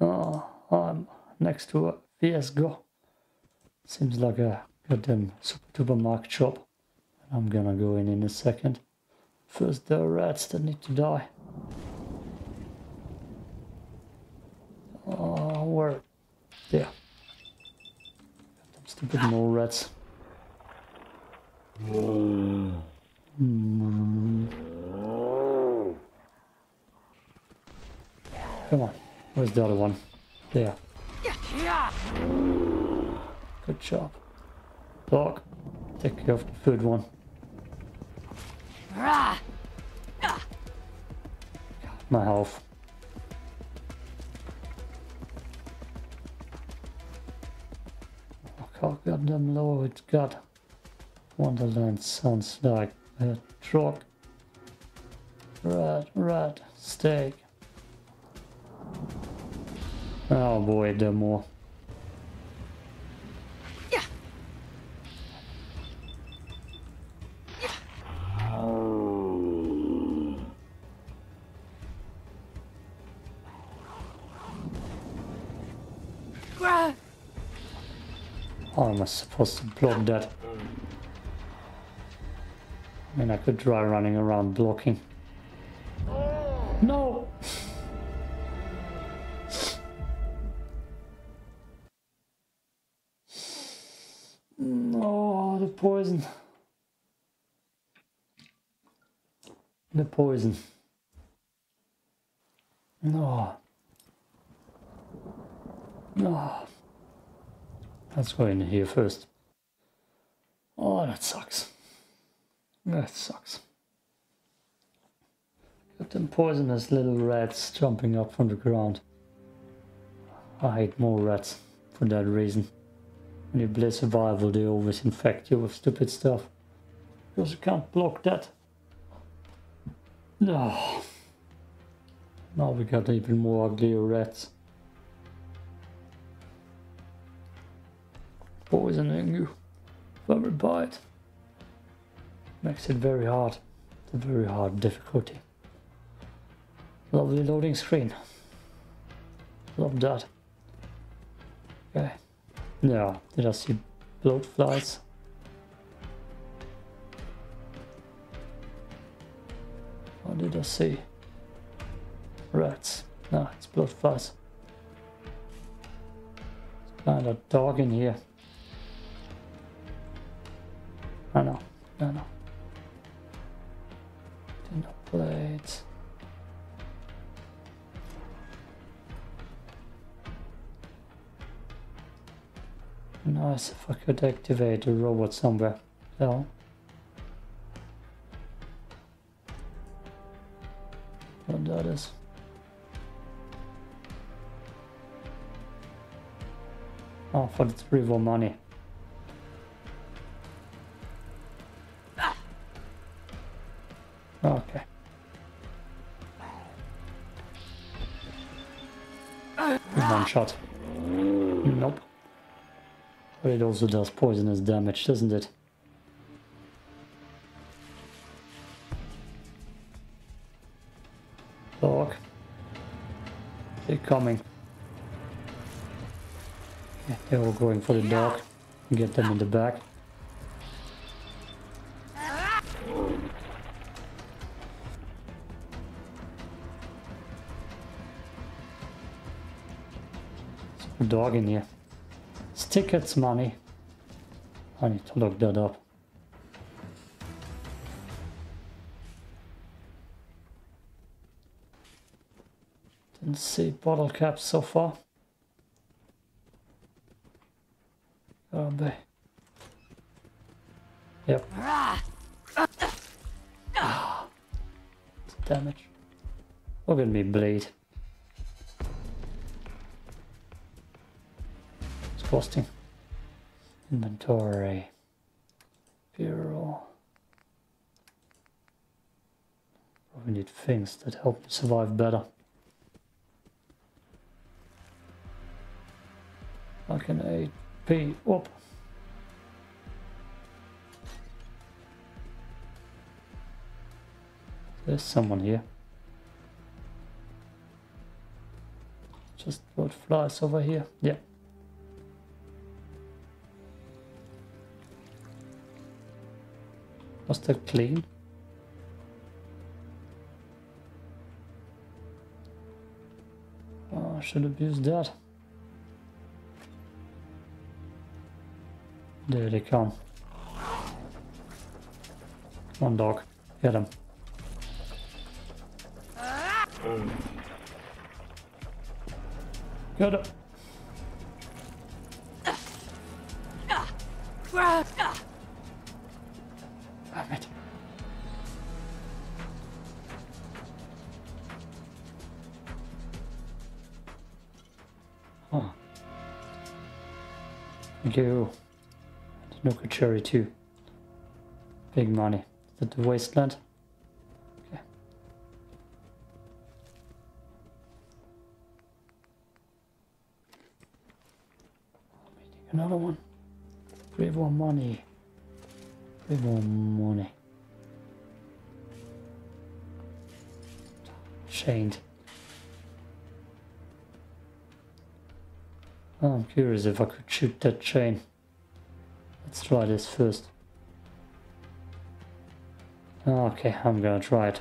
Oh, I'm next to a VSGO. Seems like a goddamn super supermarket shop. I'm gonna go in in a second. First, are rats that need to die. Oh, where? There. Stupid mole rats. Mm. Come on. Where's the other one? There. Good job. Dog, take care of the food one. My health. Look how goddamn low it got. Wonderland sounds like a truck. Red, red, steak. Oh boy, the more. yeah How am I supposed to block that? I mean, I could try running around blocking. The poison. No. No. Let's go in here first. Oh, that sucks. That sucks. Got them poisonous little rats jumping up from the ground. I hate more rats for that reason. When you play survival, they always infect you with stupid stuff. Because you can't block that. No. Now we got even more uglier rats. Poisoning you a bite. Makes it very hard. It's a very hard difficulty. Lovely loading screen. Love that. Okay. Yeah, did I see bloat flies? Did I see? Rats. No, it's flies. It's kind of dog in here. I know, I know. Dinner plates. Nice if I could activate a robot somewhere. No. Oh, for the revolve money. Ah. Okay. One shot. Nope. But it also does poisonous damage, doesn't it? Coming. Yeah, they're all going for the dog. Get them in the back. dog in here. It's tickets money. I need to look that up. See bottle caps so far. Oh, be. Yep. Ah, damage. At me bleed. Costing. Inventory. Bureau. We need things that help me survive better. Like an AP. Whoop. There's someone here. Just what flies over here. Yeah. Was that clean? Oh, I should have used that. There they come. One dog. Get him. Got Nuka Cherry too. Big money. Is that the wasteland? Okay. Another one. Three more money. Three more money. Chained. Oh, I'm curious if I could shoot that chain. Try this first. Okay, I'm gonna try it.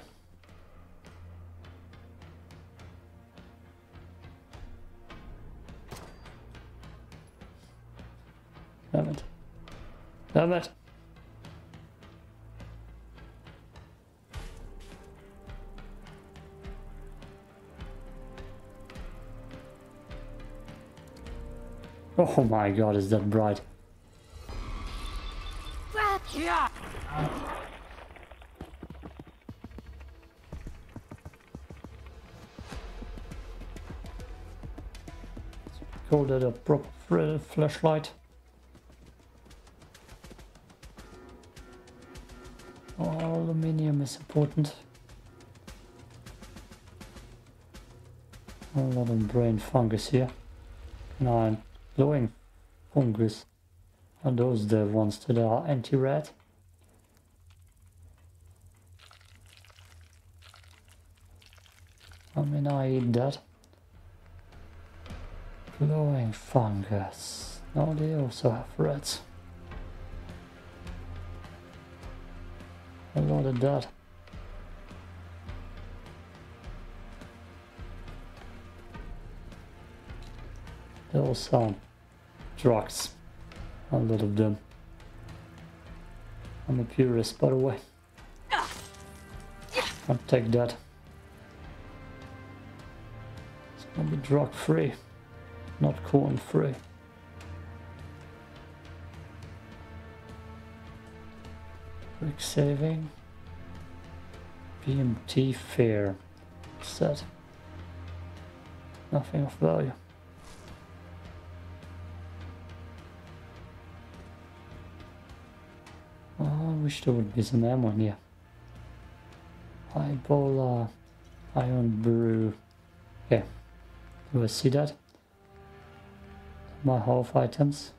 Damn it. Damn it. Oh my god, is that bright. Call that a proper flashlight. Aluminium is important. A lot of brain fungus here. Now, glowing fungus. Are those the ones that are anti-red? I mean, I eat that. Glowing fungus. No, they also have reds. A lot of that. Those sound drugs. A lot of them. I'm a purist, by the way. I'll take that. It's gonna be drug free, not corn free. Quick saving. BMT fair. Set. Nothing of value. Oh, I wish there would be some ammo here. Ebola, uh, Iron Brew. Okay, do I see that? My half items?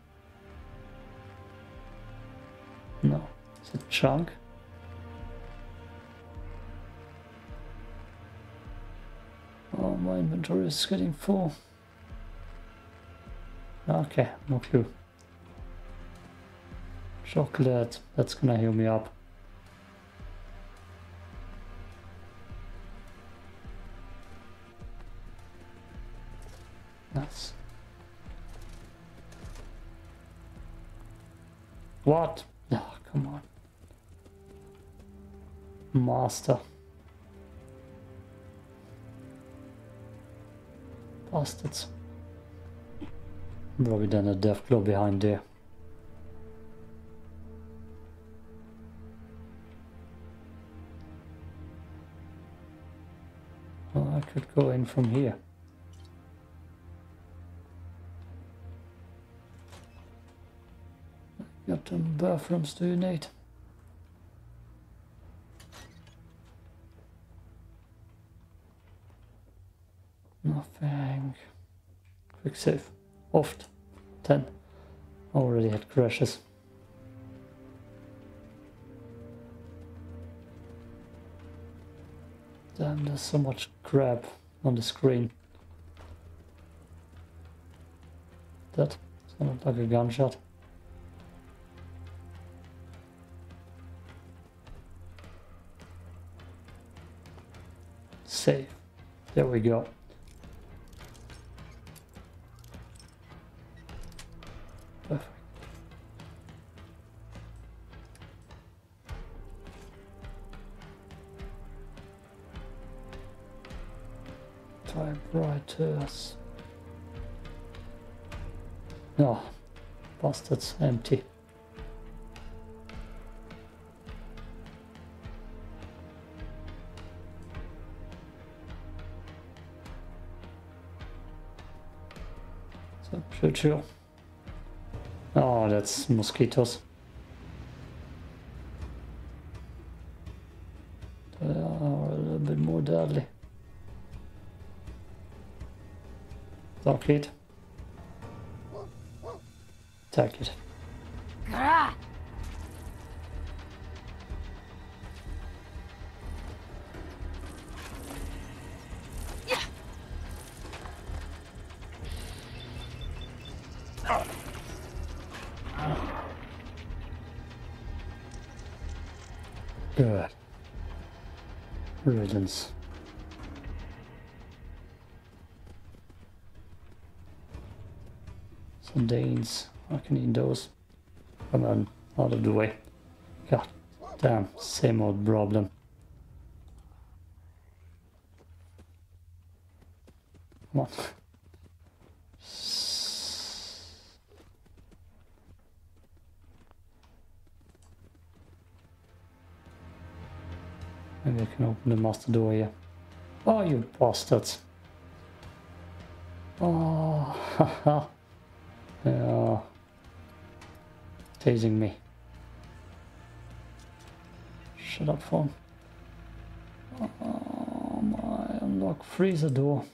No, it's a chunk. Oh, my inventory is getting full. Okay, no clue. Chocolate, that's gonna heal me up. What? Oh, come on. Master. Bastards. Probably done a death claw behind there. Well, I could go in from here. Bathrooms do you need? Nothing. Quick save. Oft. 10. Already had crashes. Damn, there's so much crap on the screen. that? Sounded like a gunshot. Save. There we go. Typewriters. No, bastards, empty. Sure. Oh, that's mosquitoes. They are a little bit more deadly. Dark it. Attack it. Some Danes. I can eat those. Come on, out of the way. God damn, same old problem. Come on. Maybe I can open the master door here. Oh, you bastards. Oh, haha. Yeah. teasing me. Shut up, phone. Oh, my unlock freezer door.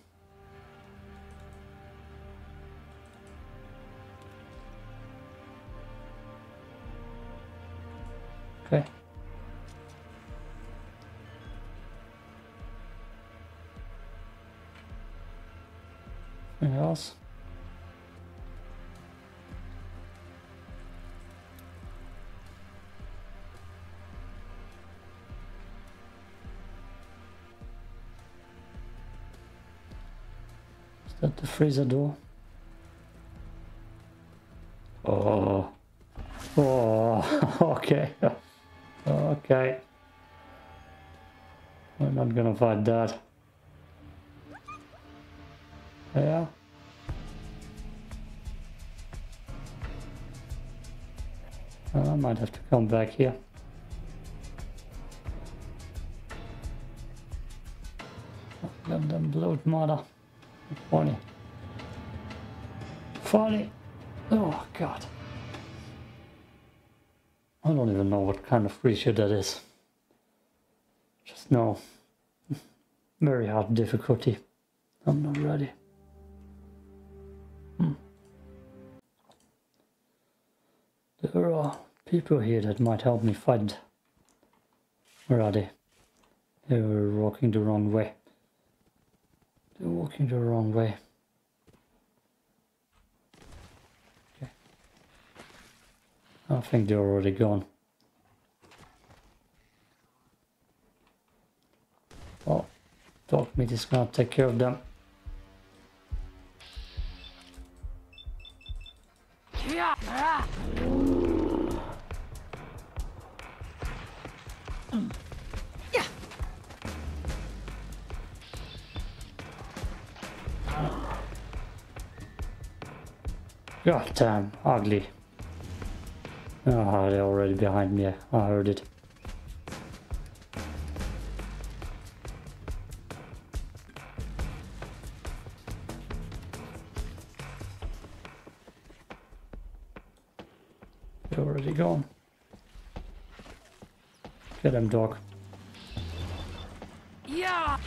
Okay. Anything else? The freezer door? Oh. Oh, okay. okay. We're not gonna fight that. Yeah. I might have to come back here. Goddamn bloat mother. Funny. Funny. Oh god. I don't even know what kind of creature that is. Just know. Very hard difficulty. I'm not ready. Hmm. There are people here that might help me fight. Where are they? They were walking the wrong way. They're walking the wrong way. I think they're already gone. Well, dog meat is gonna take care of them. God damn, ugly. Oh, they're already behind me. I heard it. They're already gone. Get him, dog. Yeah!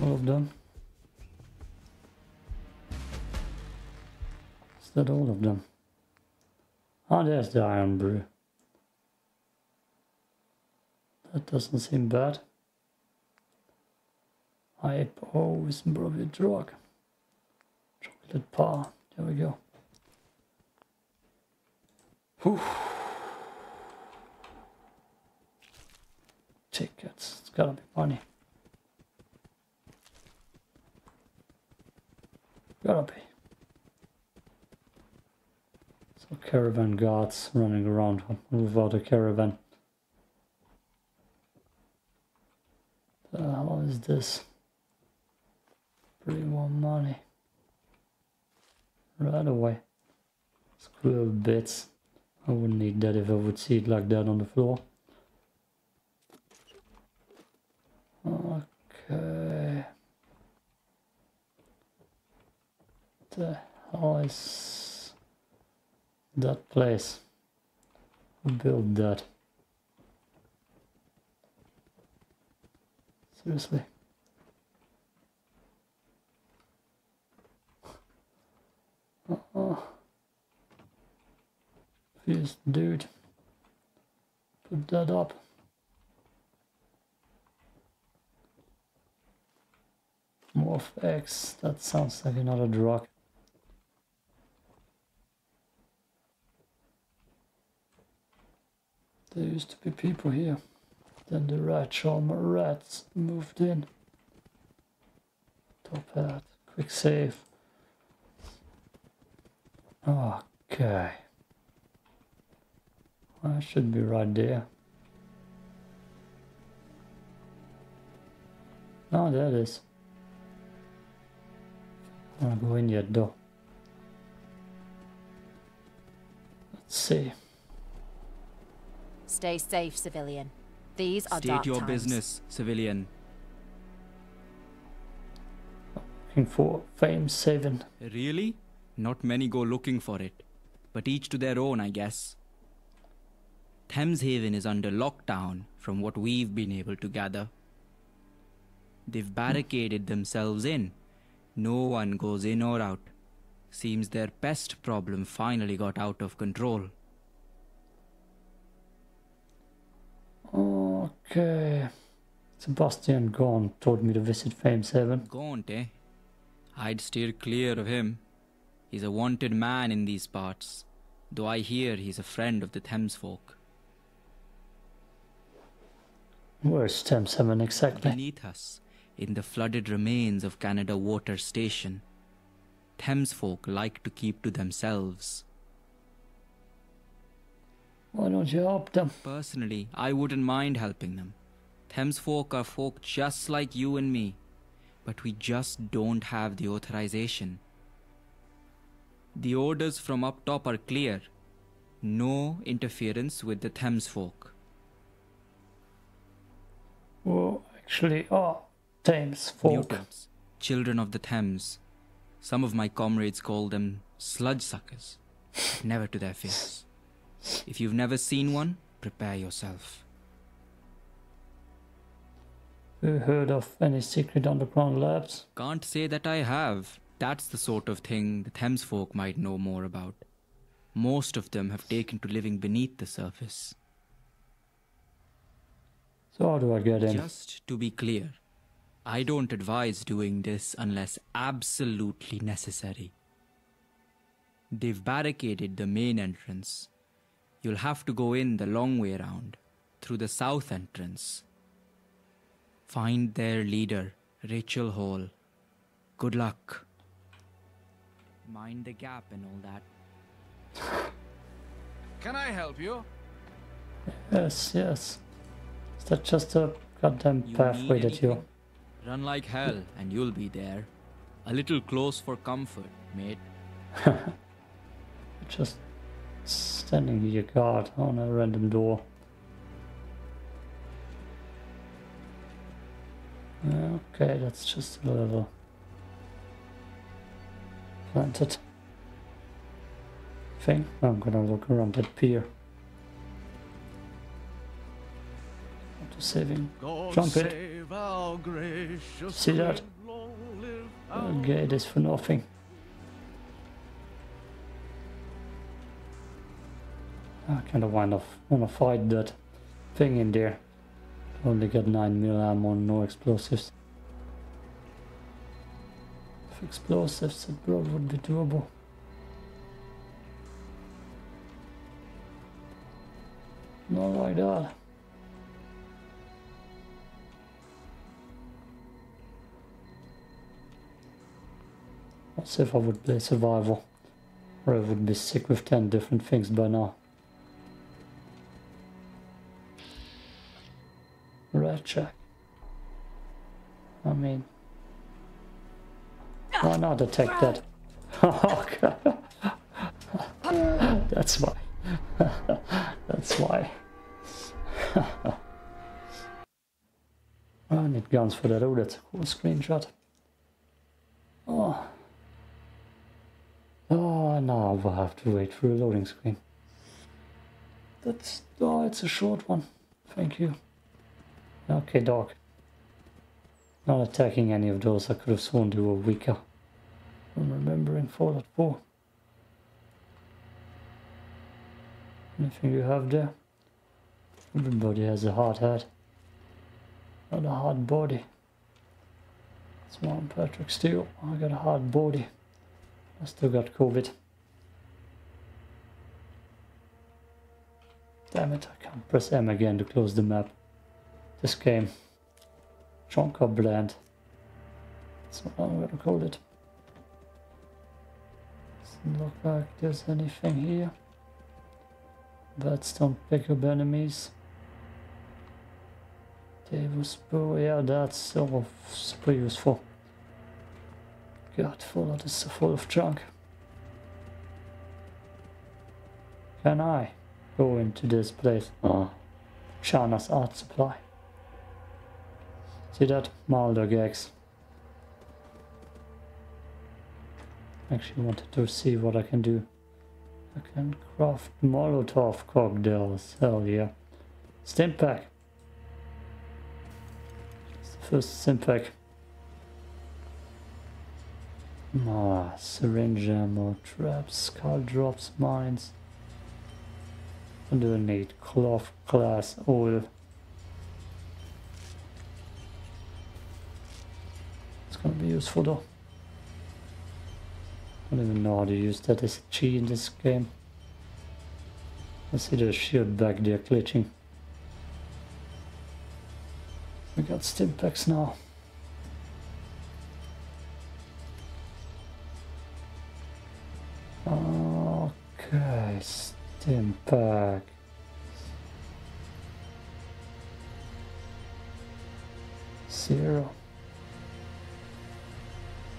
All of them. Is that all of them? Ah, there's the iron brew. that doesn't seem bad. I is probably drug. Chocolate bar, there we go. Whew. Tickets, it's gotta be money. Gotta be. So caravan guards running around without a caravan. Uh, the hell is this? Pretty warm money. Right away. Squirrel bits. I wouldn't need that if I would see it like that on the floor. Okay. The hell is that place? Who built that? Seriously. Uh-uh. Fierce dude. Put that up. Morph X, that sounds like another drug. There used to be people here. Then the rat charmer rats moved in. Top hat, quick save. Okay. I should be right there. Oh, there it is. I wanna go in yet though. Let's see. Stay safe, civilian. These are State dark your times. business, civilian. Looking for fame seven. Really? Not many go looking for it. But each to their own, I guess. Thames Haven is under lockdown, from what we've been able to gather. They've barricaded themselves in. No one goes in or out. Seems their pest problem finally got out of control. Okay. Sebastian Gaunt told me to visit Fame 7. Gaunt, eh? I'd steer clear of him. He's a wanted man in these parts, though I hear he's a friend of the Thames folk. Where's Thames 7 exactly? Beneath us, in the flooded remains of Canada Water Station, Thames folk like to keep to themselves. Why don't you help them? Personally, I wouldn't mind helping them. Thames folk are folk just like you and me, but we just don't have the authorization. The orders from up top are clear no interference with the Thames folk. Well, actually, oh, Thames folk. Mutants, children of the Thames. Some of my comrades call them sludge suckers, never to their face. If you've never seen one, prepare yourself. You heard of any secret underground labs? Can't say that I have. That's the sort of thing the Thames folk might know more about. Most of them have taken to living beneath the surface. So how do I get in? Just to be clear, I don't advise doing this unless absolutely necessary. They've barricaded the main entrance. You'll have to go in the long way around, through the south entrance. Find their leader, Rachel Hall. Good luck. Mind the gap and all that. Can I help you? Yes, yes. Is that just a goddamn You pathway that you... Run like hell and you'll be there. A little close for comfort, mate. Just standing your guard on oh, a random door. Okay, that's just a level. Planted. Thing. I'm gonna look around that pier. Auto saving. Jump it. See that? Queen, long live our Okay, it is for nothing. I kind of to want to fight that thing in there. Only got 9 mil ammo, no explosives. If explosives, it probably would be doable. Not like that. Let's see if I would play survival. Or I would be sick with 10 different things by now. Check. I mean, why not attack that? Oh, God. That's why. That's why. I need guns for that. Oh, that's a cool screenshot. Oh. Oh, now we'll have to wait for a loading screen. That's, oh, it's a short one. Thank you. Okay, dog. Not attacking any of those, I could have sworn they were weaker. I'm remembering Fallout 4. Anything you have there? Everybody has a hard head. Not a hard body. Why Patrick Steel. I got a hard body. I still got COVID. Damn it, I can't press M again to close the map. This game. Chonka Blend. That's what I'm gonna call it. Doesn't look like there's anything here. Bats don't pick up enemies. Davis bow, yeah, that's all super useful. God, Fallout is so full of junk. Can I go into this place? Uh. Oh. Shana's art supply. See that? Maldog eggs. Actually wanted to see what I can do. I can craft Molotov cocktails. Hell yeah. Stimpak. It's the first Stimpak. Ah, syringe ammo, traps, skull drops, mines. What do I need? Cloth, glass, oil. It's gonna be useful though. I don't even know how to use that as a G in this game. I see the shield back there glitching. We got stimpaks now. Okay, stimpak. Zero.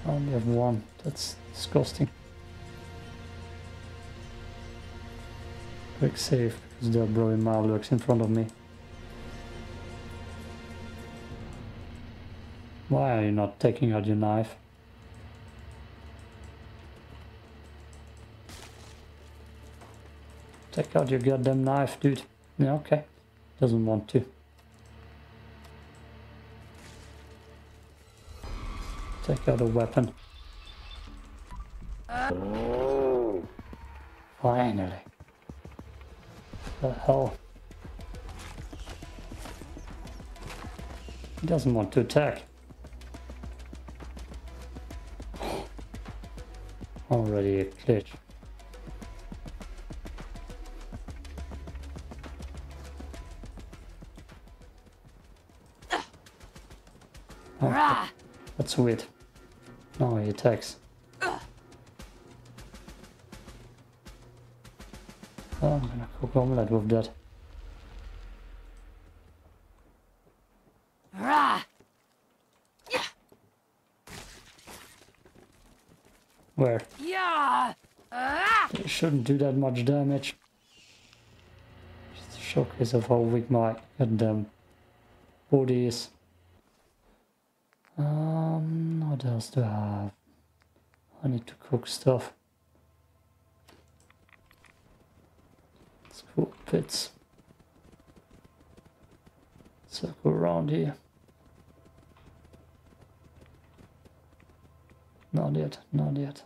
I only have one. That's disgusting. Quick save because there are blowing Mavericks in front of me. Why are you not taking out your knife? Take out your goddamn knife, dude. Yeah, okay. Doesn't want to. Take out a weapon. Finally. The hell? He doesn't want to attack. Already a glitch. That's weird. No, he attacks. Oh, I'm gonna cook omelette with that. Where? Yeah! Ah! It shouldn't do that much damage. Just a showcase of how weak my goddamn body is. Um, what else do I have? I need to cook stuff. Let's cook pits. Circle around here. Not yet, not yet.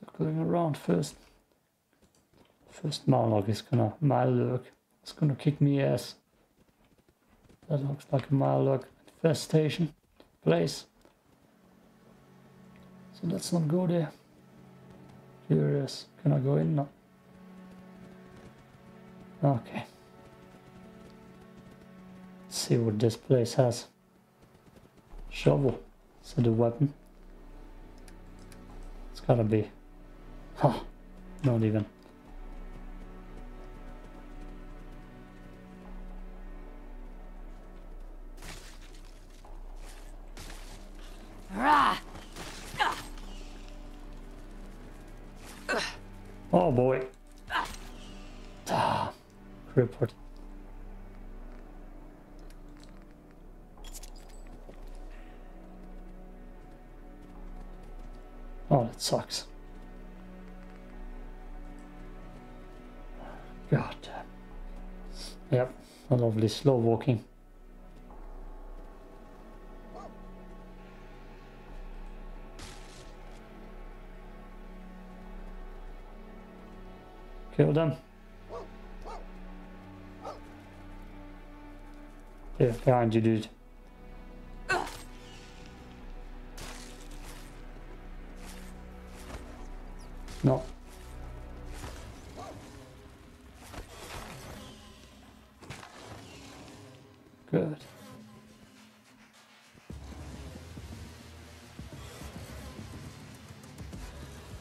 Circling around first. First Marlock is gonna my Malurk It's gonna kick me ass. That looks like a my Murloc infestation place. So let's not go there. Curious. Can I go in? No. Okay. Let's see what this place has. Shovel. Is it a weapon? It's gotta be. Huh. Not even. Boy. Ah, crippled. Oh, that sucks. God. Yep, a lovely slow walking. Kill done. Yeah, behind you, dude. No. Good.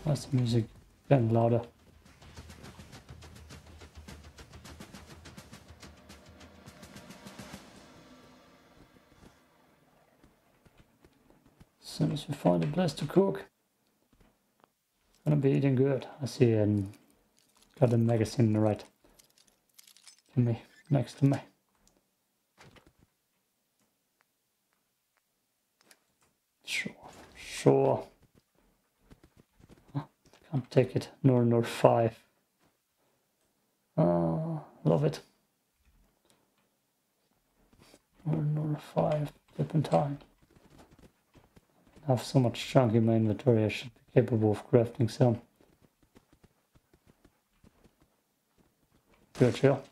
That's the music getting louder? To cook, gonna be eating good. I see and got a magazine right to me, next to me. Sure, sure. Oh, can't take it, nor nor five. Ah, love it. Nor nor five, different time. I have so much junk in my inventory, I should be capable of crafting some. Good chill.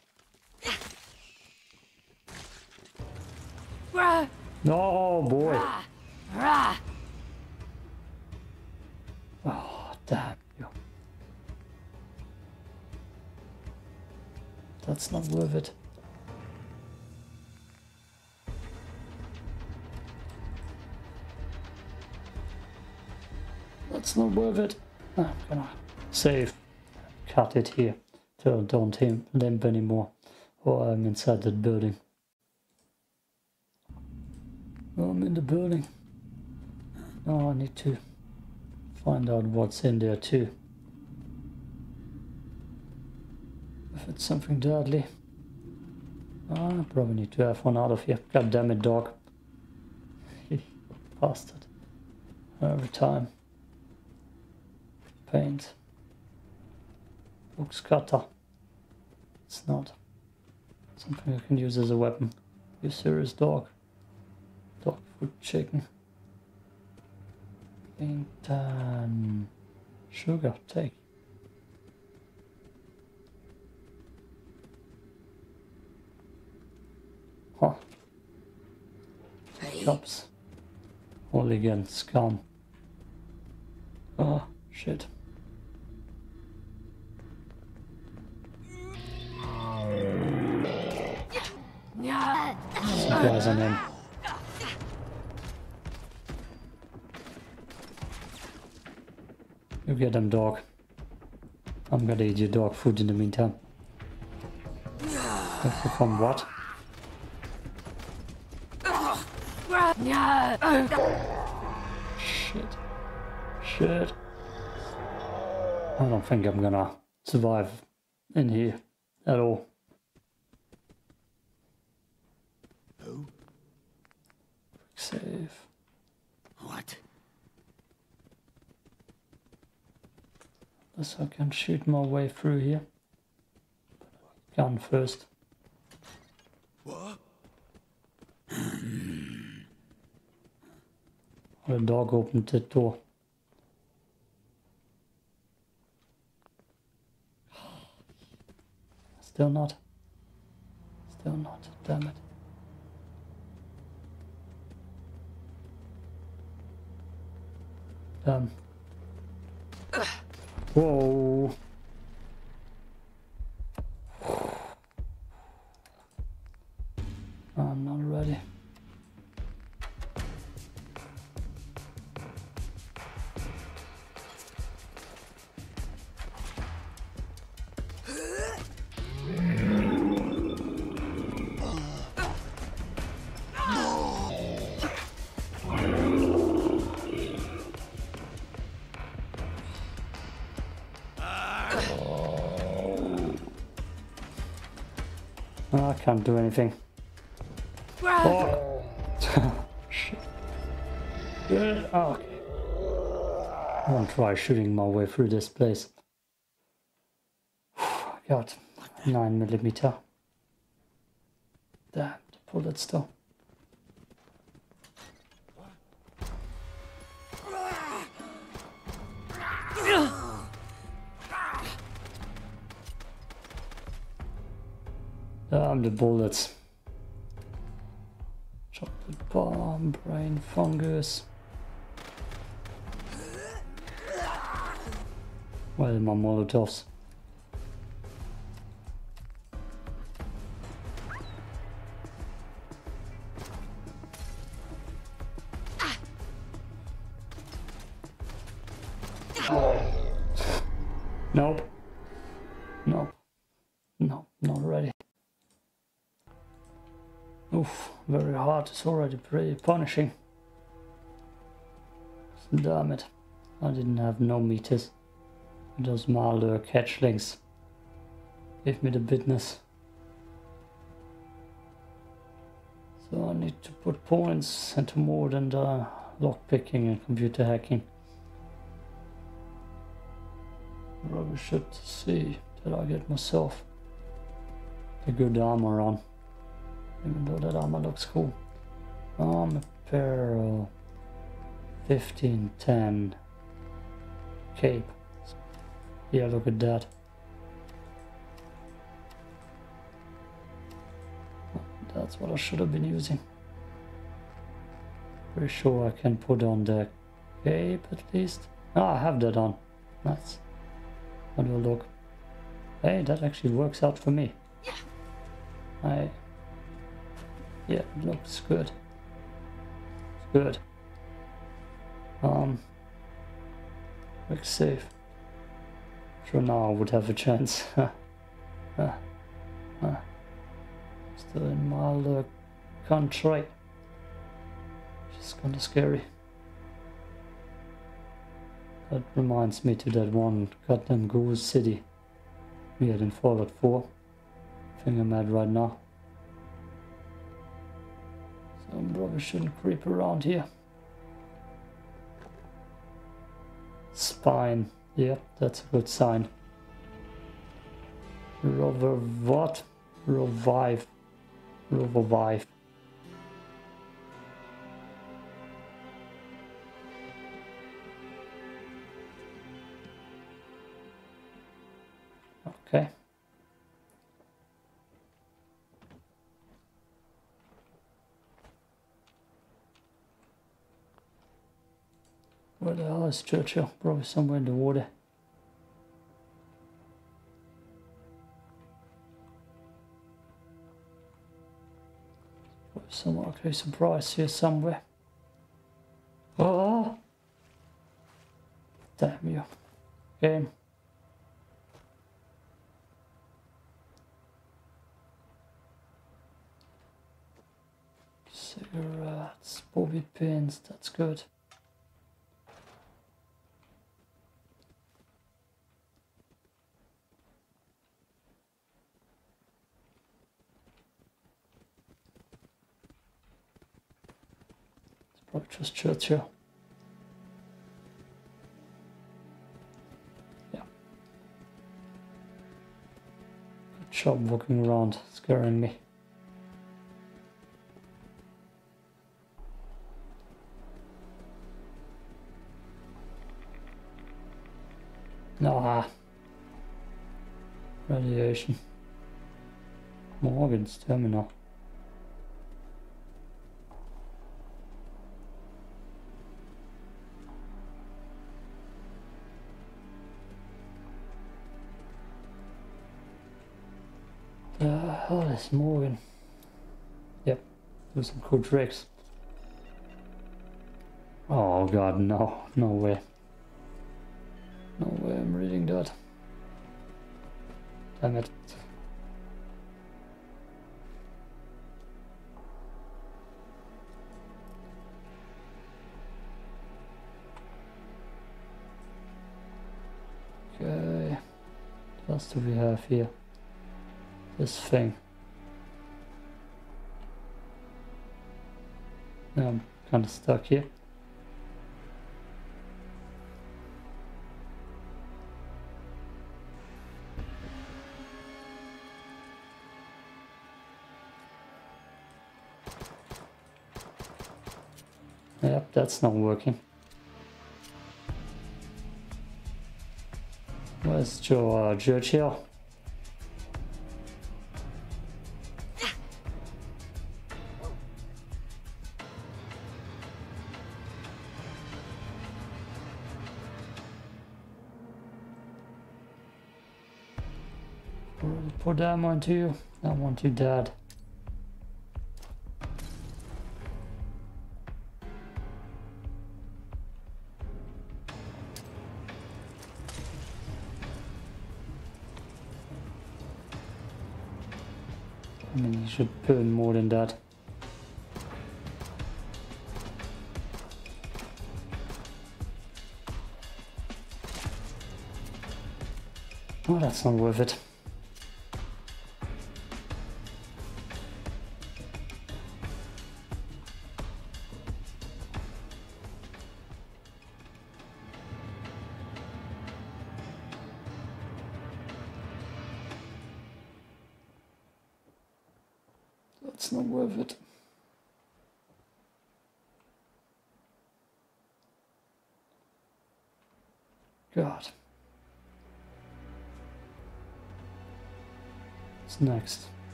Rah! No boy. Oh damn you. That's not worth it. That's not worth it. I'm gonna save. Cut it here. I don't limp anymore. Or I'm inside that building. Oh, I'm in the building. Now I need to find out what's in there too. If it's something deadly. Ah, I probably need to have one out of here. God damn it, dog. Bastard. Every time. Paint. Box cutter. It's not. Something I can use as a weapon. You serious dog? Dog food chicken. Paint and sugar. Take. Huh. Cups. Hooligan scum. Oh, shit. Supplies on him. You get them, dog. I'm gonna eat your dog food in the meantime. Become what? Shit. Shit. I don't think I'm gonna survive in here at all. Save. What? Unless I can shoot my way through here. Gun first. What? The dog opened the door. Still not. Still not. Damn it. Um. Whoa. Do anything. Oh. Shit. Good. Oh. I won't try shooting my way through this place. God, 9 millimeter. Damn, the bullet still. Bullets. Chocolate bomb, brain fungus. Well, my molotovs. Already pretty punishing. Damn it. I didn't have no meters. Those Malur catchlings Give me the business. So I need to put points into more than the lockpicking and computer hacking. Probably should see that I get myself a good armor on. Even though that armor looks cool. Armor apparel 1510 cape. Yeah, look at that. That's what I should have been using. Pretty sure I can put on the cape at least. Ah, I have that on. Nice. How do I look? Hey, that actually works out for me. Yeah. I... Yeah, it looks good. It's good. Um... Quick save. Sure now I would have a chance. uh, uh. Still in Malder country. Which is kinda scary. That reminds me to that one goddamn Goose City we had in Fallout 4. I think I'm at right now. I probably shouldn't creep around here. Spine. Yeah, that's a good sign. Rover what? Revive. Revive. Okay. Where the hell Churchill? Probably somewhere in the water. Some okay surprise here somewhere. Oh! Damn you. Um. Game. Cigarettes, bobby pins, that's good. Just Churchill. Yeah. Good job walking around, scaring me. Nah. Radiation. Morgan's terminal. Hell Morgan? Yep, do some cool tricks. Oh god, no, no way. No way I'm reading that. Damn it. Okay. What else do we have here? This thing. Now I'm kind of stuck here. Yep, that's not working. Where's Joe uh, Churchill? Put that one too. That one too, Dad. I mean, you should in more than that. Oh, that's not worth it.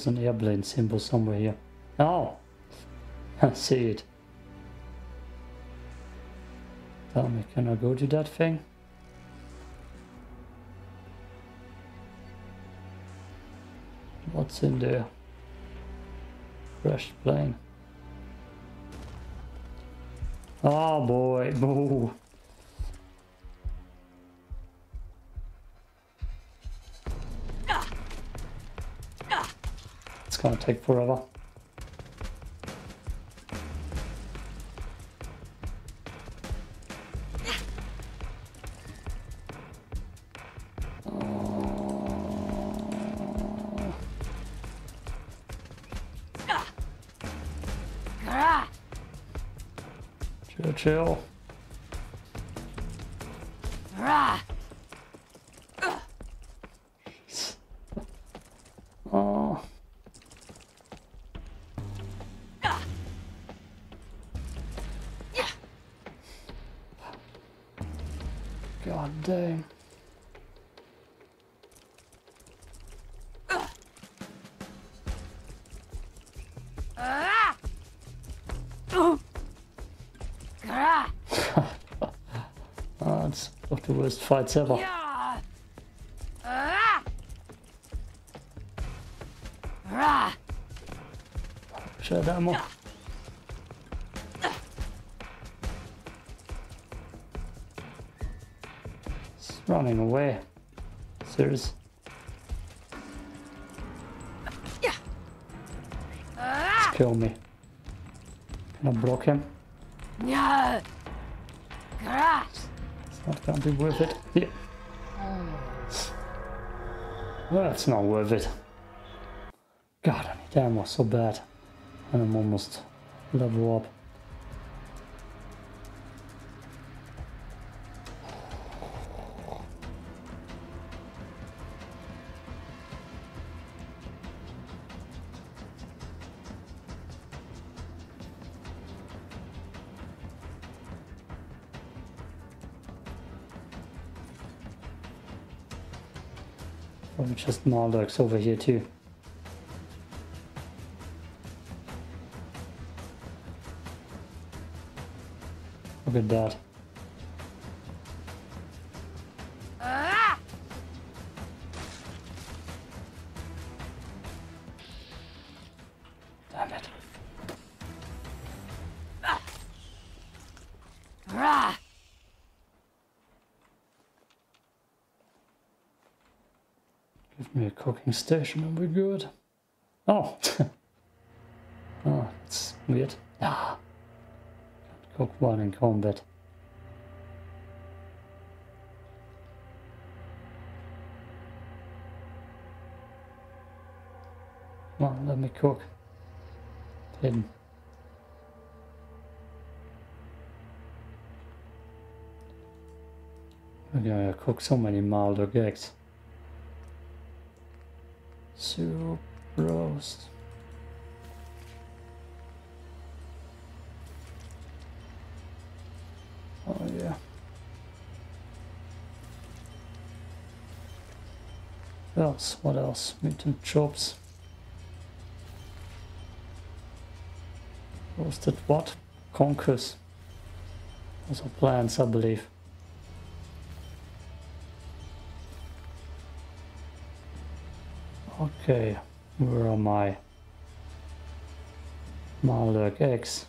Was an airplane symbol somewhere here. Oh! I see it. Tell me, can I go to that thing? What's in there? Crashed plane. Oh boy, boo. Gonna take forever. Oh. Chill, fights ever. Yeah! That ammo. It's running away. Serious. Ah! Kill me. Can I block him? Grah! It's not gonna be worth it. Yeah. Well, that's not worth it. God, I need ammo so bad. And I'm almost level up. Just of over here too. Look at that. Cooking station and we're good. Oh. oh, it's weird. Ah. Can't cook one in combat. Come on, let me cook. Hidden. We're gonna cook so many Maldog eggs. Soup, roast. Oh yeah. What else? What else? Mutant chops. Roasted what? Conchus. Also plants, I believe. Okay, where are my Malurk eggs?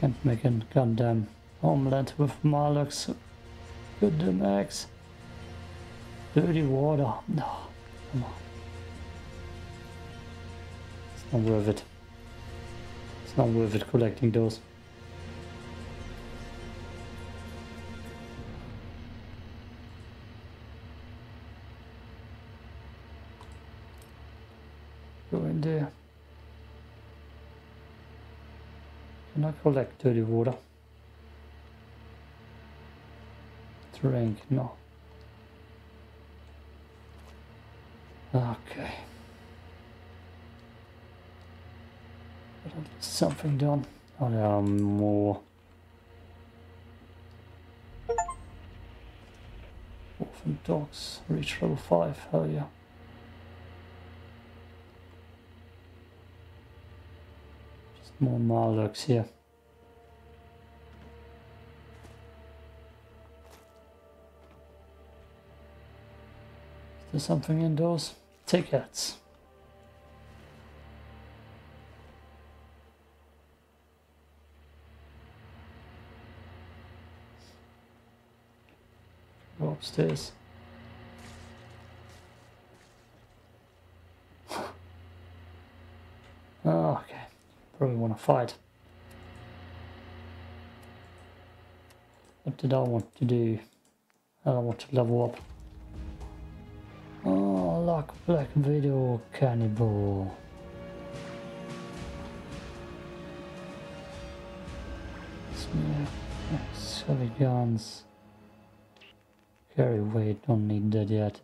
Can't make a goddamn omelette with Malurk's goddamn eggs. Dirty water. No, come on. It's not worth it. It's not worth it collecting those. Collect dirty water? Drink, no. Okay. At least something done. Oh, there are more. Orphan dogs, reach level 5, hell yeah. Just more Marlocks here. There something indoors? Tickets. Go upstairs. oh, okay. Probably want to fight. What did I want to do? I want to level up. Lock black video cannibal. Heavy guns. Carry weight, don't need that yet.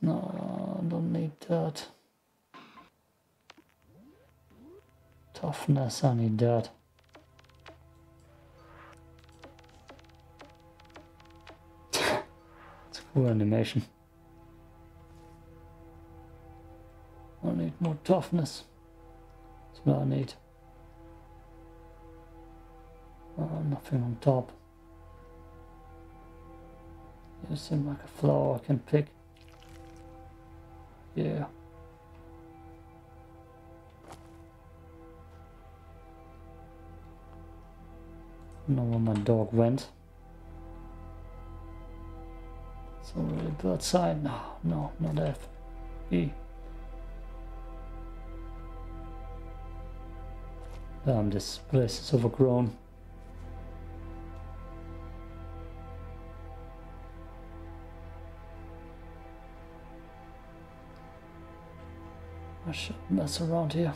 No, don't need that. Toughness, I need that. Cool animation. I need more toughness. That's what I need. Oh, nothing on top. You seem like a flower I can pick. Yeah. know where my dog went. Already bird side. No, no, not F. E. Damn, this place is overgrown. I should mess around here.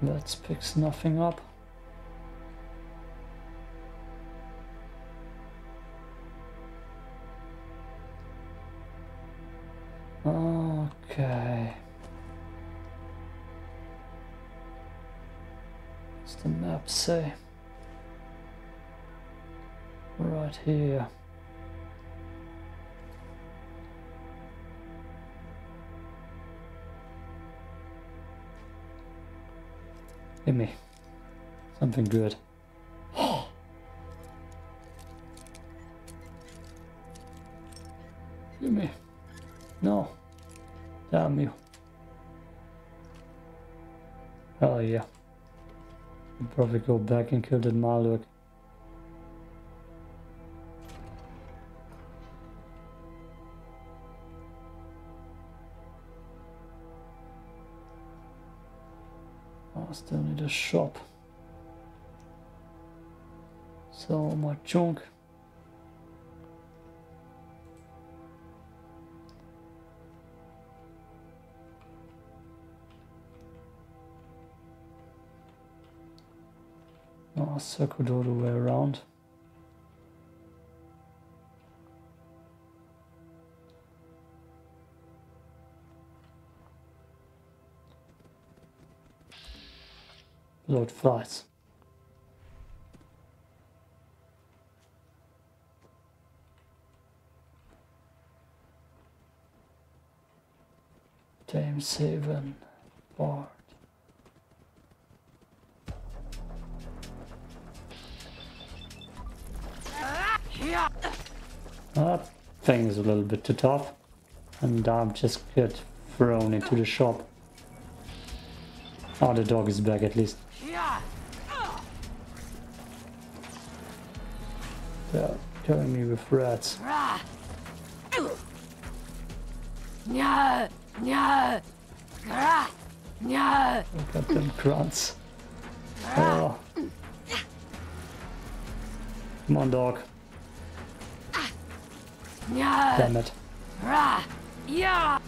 Let's fix nothing up. Map right here. Give me something good. Give me. Probably go back and kill that Maluk. Oh, I still need a shop. So much junk. Oh, circled all the way around. Load flights. James Haven, Bard. That thing is a little bit too tough. And I'm just get thrown into the shop. Oh, the dog is back at least. Yeah, killing me with rats. At them grunts. Oh. Come on, dog. Damn it. Yeah.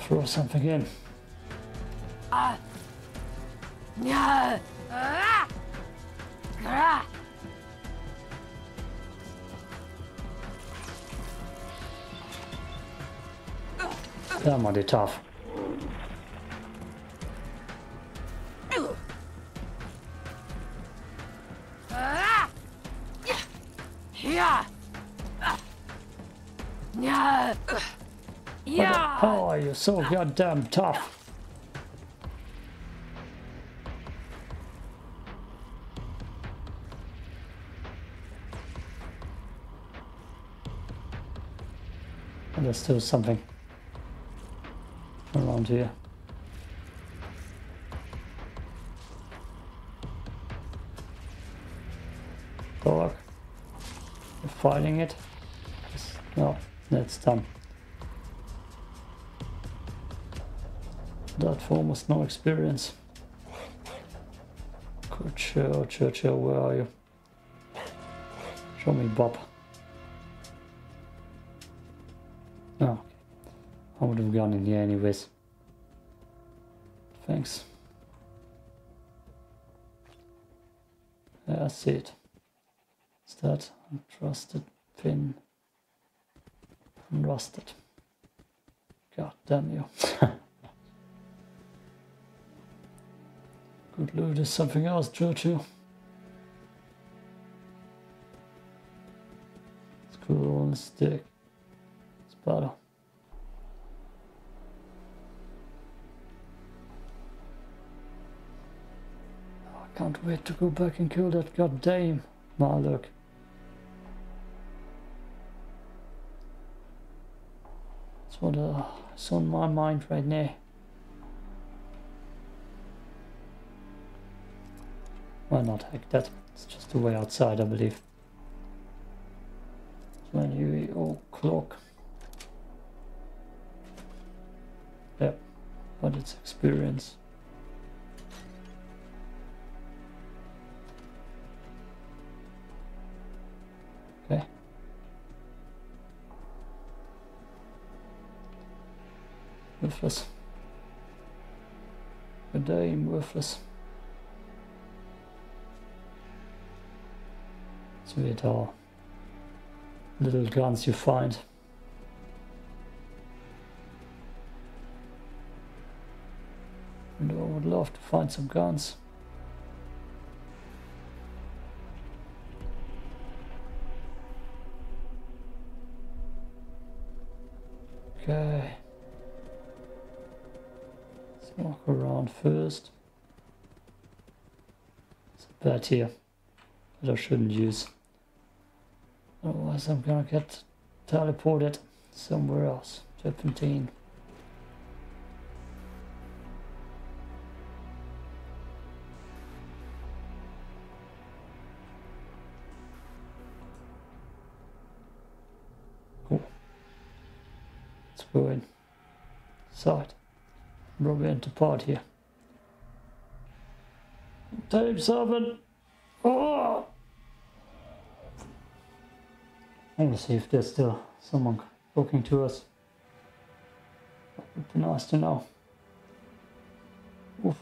Throw something in. Rah. Rah. Damn, are tough. Are so goddamn tough? And there's still something around here. Dog. You're fighting it? No, that's done. Almost no experience. Churchill, Churchill, where are you? Show me Bob. Oh. I would have gone in here anyways. Thanks. I see it. it. Is that untrusted pin? Unrusted. God damn you. Good loot is something else, Churchill. Screw on the stick. It's better. I can't wait to go back and kill that goddamn Maluk. That's what uh, is on my mind right now. Why not hack that? It's just the way outside, I believe. 20 o'clock. Yep, but it's experience. Okay. Worthless. Good day, worthless. With all little guns you find. And I would love to find some guns. Okay. Let's walk around first. It's a here that I shouldn't use. Otherwise I'm gonna get teleported somewhere else. Serpentine. Cool. Let's go in. Side. Probably into part here. Tape seven. Oh! Want to see if there's still someone talking to us. That would be nice to know. Oof.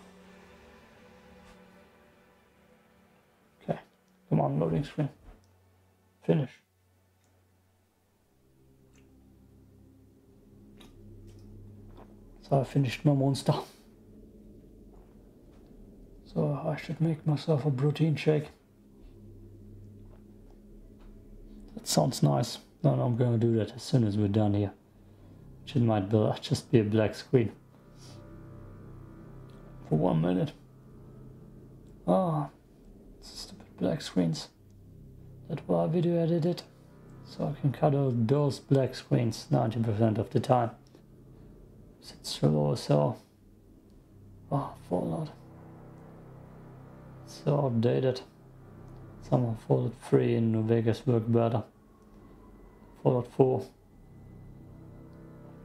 Okay, come on, loading screen. Finish. So I finished my monster. So I should make myself a protein shake. That sounds nice. No, I'm gonna do that as soon as we're done here. Which it might be, just be a black screen. For one minute. Ah, stupid black screens. That's why I video edited. So I can cut out those black screens 90% of the time. It's slow so. Ah, Fallout. So outdated. Somehow Fallout 3 in New Vegas work better. Fallout 4.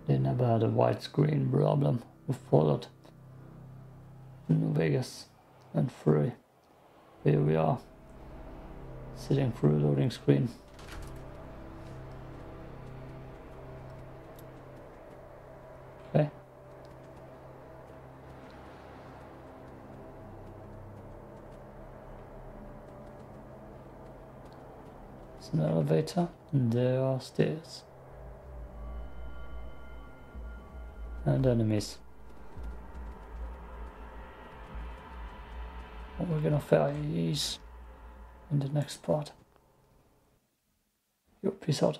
They never had a widescreen problem with Fallout New Vegas and 3. Here we are, sitting through a loading screen. Okay. An elevator, and there are stairs. And enemies. What we're gonna face in the next part. Yo, peace out.